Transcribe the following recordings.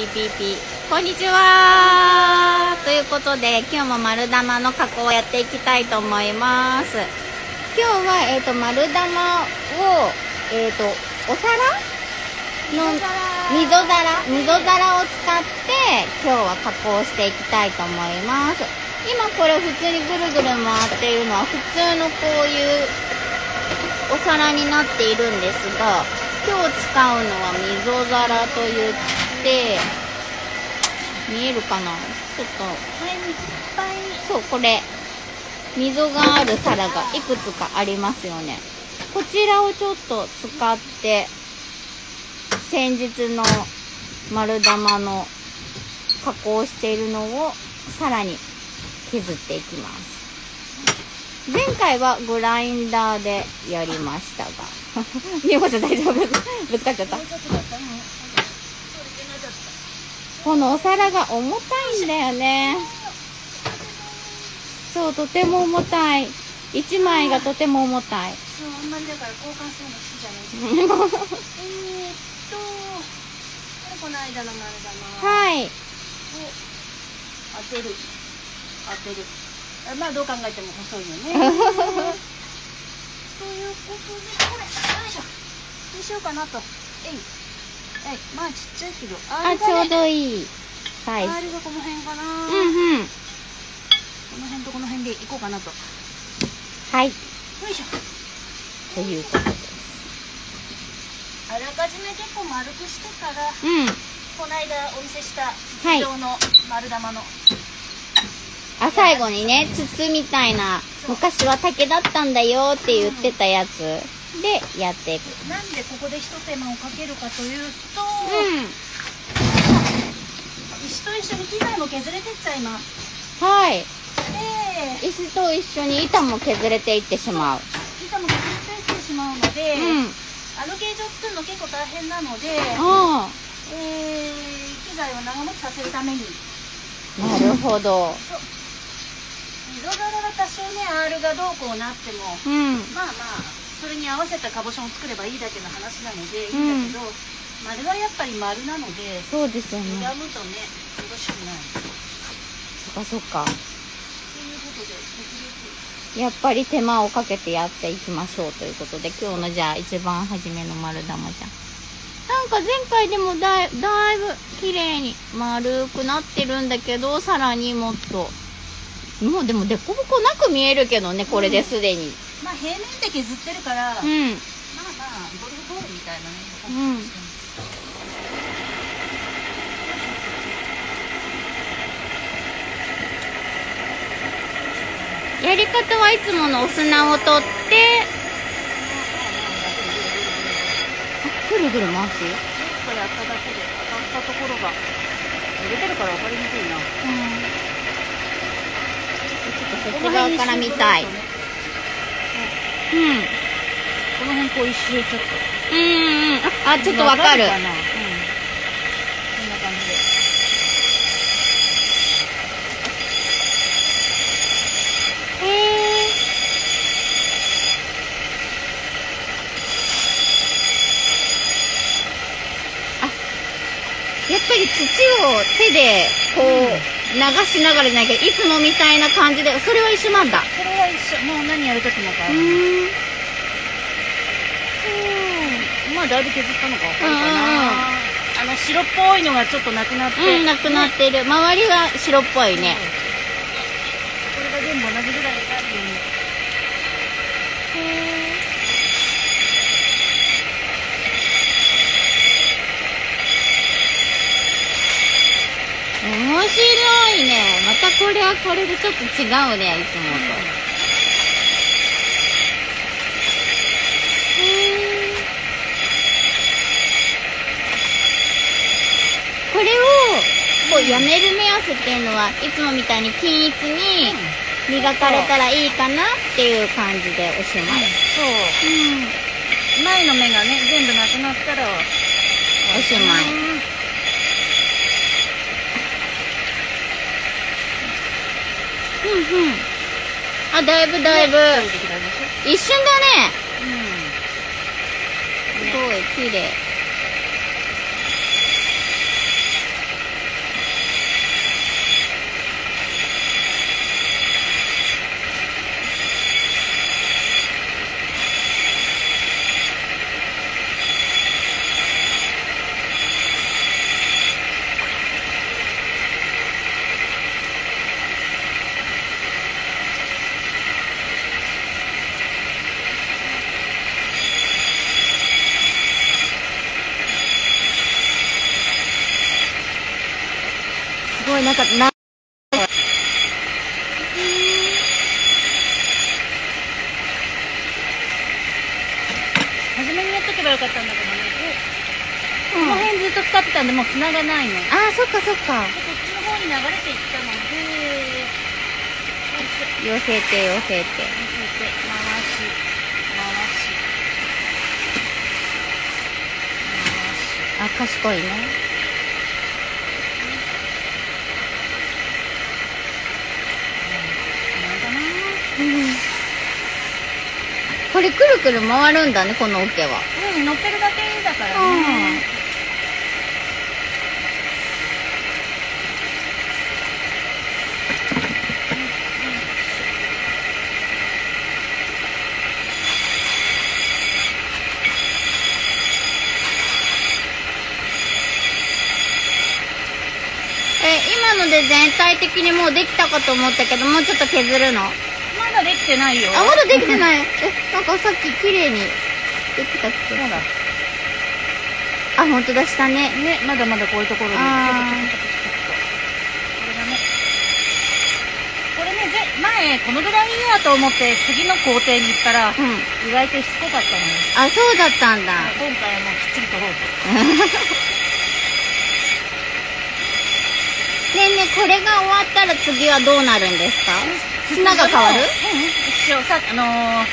ピーピーピーこんにちはということで今日も丸玉の加工をやっていきたいと思います。今日は、えーと、丸玉を、えーと、お皿の溝皿溝皿を使って今日は加工していきたいと思います。今これ普通にぐるぐる回っているのは普通のこういうお皿になっているんですが今日使うのは溝皿といって見えるかな？ちょっとこれいっぱい。そうこれ。溝がある皿がいくつかありますよね。こちらをちょっと使って先日の丸玉の加工しているのをさらに削っていきます。前回はグラインダーでやりましたが。みよこちゃん大丈夫？ぶつかっちゃった？このお皿が重たいんだよね。そうとても重たい。1枚がとても重たい。そうあんまりだから交換するの好きじゃないえーっとこの間の丸玉はい。を当てる。当てる。あまあどう考えても細いよね。ということでこれよいしょ。にしようかなと。えいえい。まあちっちゃいけどあちょうどいいサイズ。R がこの辺かな、うんうん。この辺とこの辺でいこうかなと。よはい。いしょ。ということで。すあらかじめ結構丸くしてからうん。この間お見せしたはい。筒状の丸玉の、あ最後にね筒みたいな。昔は竹だったんだよって言ってたやつでやっていく。なんでここで一手間をかけるかというと、うん。石と一緒に機材も削れてっちゃいます。はい。で椅子と一緒に板も削れていってしまう。板も削れていってしまうので、うん。あの形状を作るの結構大変なので、あえー機材を長持ちさせるために。あなるほど。溝柄は多少ね R がどうこうなってもうん。まあまあそれに合わせたカボションを作ればいいだけの話なのでいいんだけど、丸はやっぱり丸なのでそうですよね。歪むとねよろしくない。そっかそっか。ということでやっぱり手間をかけてやっていきましょうということで今日のじゃあ一番初めの丸玉じゃん。なんか前回でもだいだいぶ綺麗に丸くなってるんだけどさらにもっと。もうでもデコボコなく見えるけどねこれですでにまあ平面で削ってるから、まあうん。まあゴルフボールみたいなね、うんやり方はいつものお砂を取ってあぐるぐる回す？これやっただけで当たったところが出てるから分かりにくいな。ちょっとそっち側から見たい。この辺こう一周ちょっとうんうん。あ、あちょっとわかる。こんな感じでへえ。あ、やっぱり土を手でこう流しながらじゃないけど、いつもみたいな感じで、それは一緒なんだ。一緒もう何やるときも変わる、ん。うんまあだいぶ削ったのか分かるかなあの白っぽいのがちょっとなくなって、うん、なくなってる。周りは白っぽいね。これが全部同じぐらいになるように面白いね。またこれはこれでちょっと違うね、いつもと。これをこうやめる目安っていうのはいつもみたいに均一に磨かれたらいいかなっていう感じでおしまい。そううん。前の目がね全部なくなったらおしまい。うんうん。あ、だいぶだいぶ。一瞬だね。すごい綺麗。いなんかな初めにやっとけばよかったんだけどねうんこの辺ずっと使ってたんでもう繋がないのでこあそっかそっかこっちの方に流れていったので寄せて寄せて見せて回し回しあ賢いね。これくるくる回るんだねこの桶は。うん乗ってるだけだからうんね。え今ので全体的にもうできたかと思ったけどもうちょっと削るの？きてないよ。まだできてない。えなんかさっき綺麗にできたっけあ本当だしたね。ねまだまだこういうところに。これだね。前このぐらいいいやと思って次の工程に行ったらうん。意外としつこかったのよあそうだったんだ。今回はもうきっちり取ろうと。ねえねえこれが終わったら次はどうなるんですか？砂が変わる？うん一応さあのー、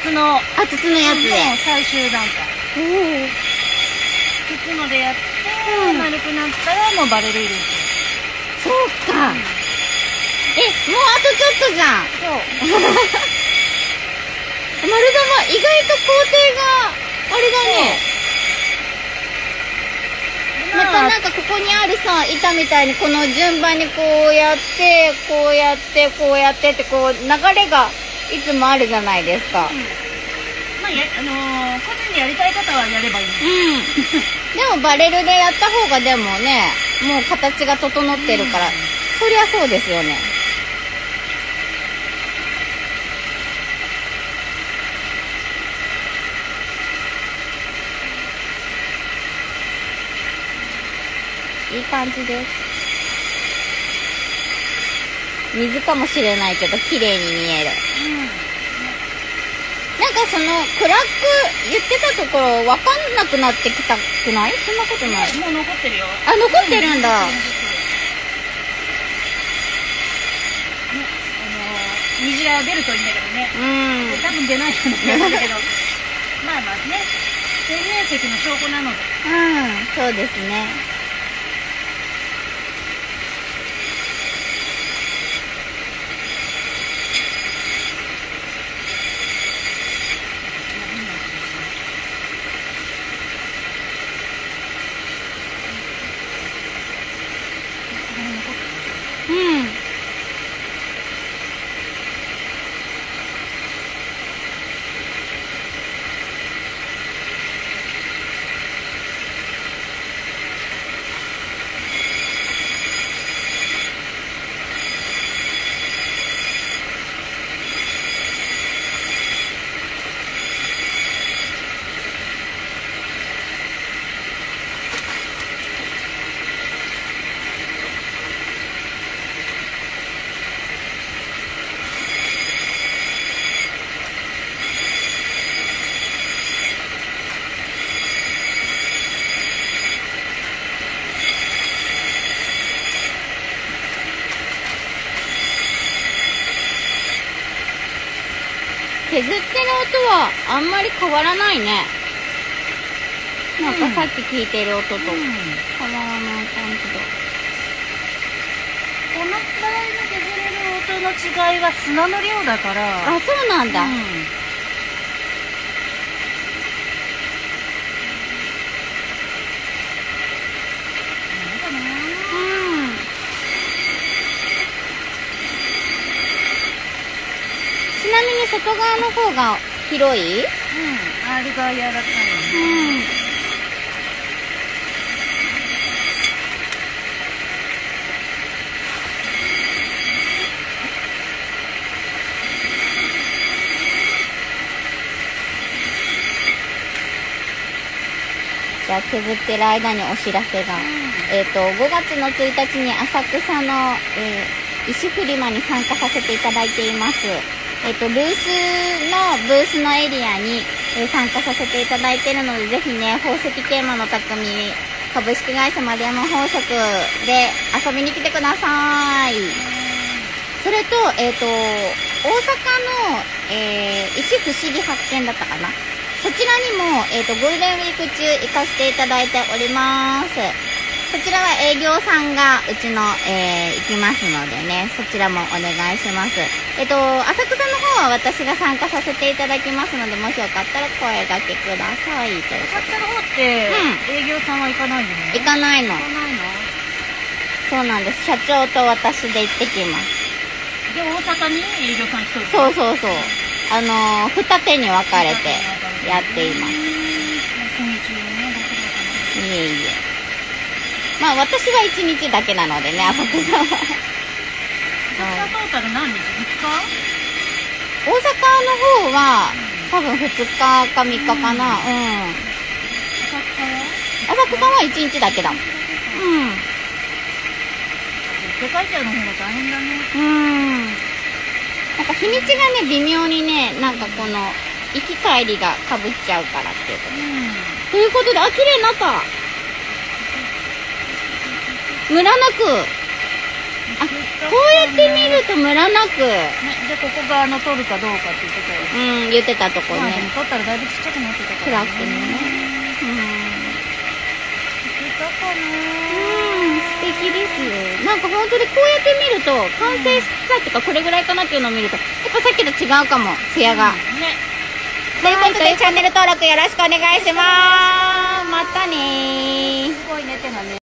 筒のあ筒のやつで。の最終段階。筒のでやって、うん。丸くなったらもうバレル入れてそう かえもう。あとちょっとじゃんそう丸玉意外と工程があれだねまたなんかここにあるさ板みたいにこの順番にこうやってこうやってこうやってってこう流れがいつもあるじゃないですか。まあやあのー、個人でやりたい方はやればいい。うん。でもバレルでやった方がでもねもう形が整ってるから、そりゃそうですよねいい感じです。水かもしれないけど綺麗に見える。なんかそのクラック言ってたところ分かんなくなってきたくない？そんなことない？もう残ってるよ。あ残ってるんだ。あのー、虹が出るといいんだけどね。うん。多分出ないような気がするけど。まあまあね。天然石の証拠なので。うん。そうですねうん削ってる音はあんまり変わらないね。なんかさっき聞いてる音と変わらない感じだこのくらいの削れる音の違いは砂の量だから。あそうなんだ、うんかなうんちなみに外側の方が広い？うん、あれが柔らかいのね。うん。じじゃあ削ってる間にお知らせが。えっ、と、5月の1日に浅草の、えー石フリマに参加させていただいています。えっ、と、ブースの、ブースのエリアに、え参加させていただいているので、ぜひね、宝石桂馬の匠、株式会社丸山宝飾で遊びに来てください。それと、えっ、と、大阪の、えー石不思議発見だったかなそちらにも、えっ、と、ゴールデンウィーク中行かせていただいております。そちらは営業さんがうちの、えー行きますのでね、そちらもお願いします。えっ、と、浅草の方は私が参加させていただきますので、もしよかったら声掛けください。というこ浅草の方って、営業さんは行かないよねと行かないの行。かないのそうなんです。社長と私で行ってきます。で、大阪に営業さん一人？そうそうそう。あのー二手に分かれてやっています。い初日ね、ご苦労様えいえ。まあ私は一日だけなのでね、浅草は。浅草トータル何日 ?2 日？大阪の方は、多分2日か3日かな。うん。浅草は？浅草は1日だけだもん。世界チャーの方が大変だね。うん。うん。なんか日にちがね、微妙にね、なんかこの、行き帰りが被っちゃうからっていうこと。うん。ということで、あ、綺麗になった。ムラなく。あ、こうやって見るとムラなく、ね、で、ここがあの、撮るかどうかって言ってたよ。うん、言ってたとこまあでもね。撮ったらだいぶちっちゃくなってたから。暗くねうん。いけたかなうん、素敵ですよ。なんか本当にこうやって見ると、完成したっていうか、これぐらいかなっていうのを見ると、やっぱさっきと違うかも、ツヤが。ね。ということで、チャンネル登録よろしくお願いします。またねー。すごいね、手がね。